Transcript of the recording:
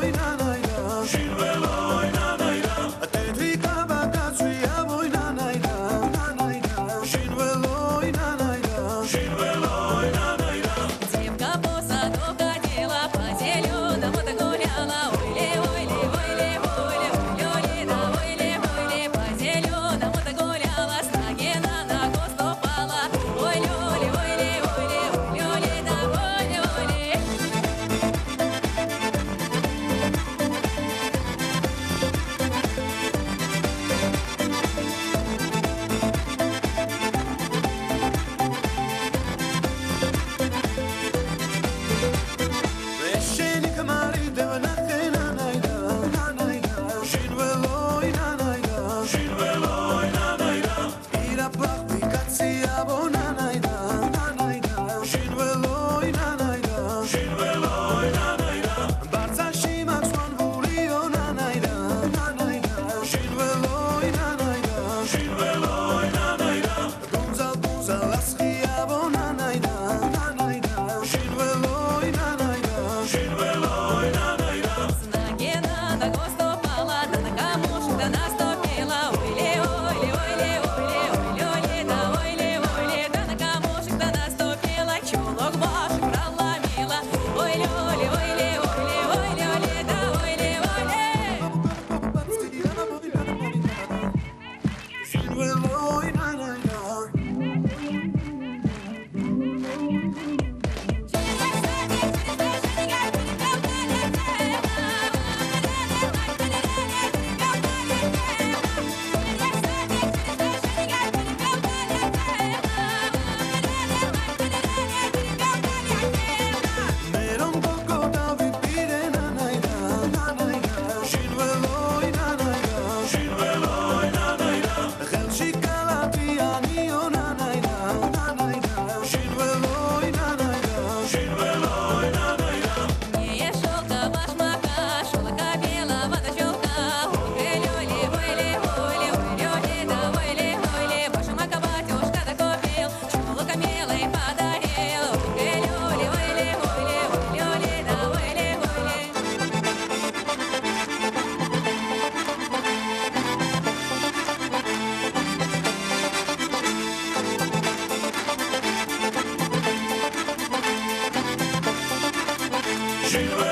oynanan Silver Shake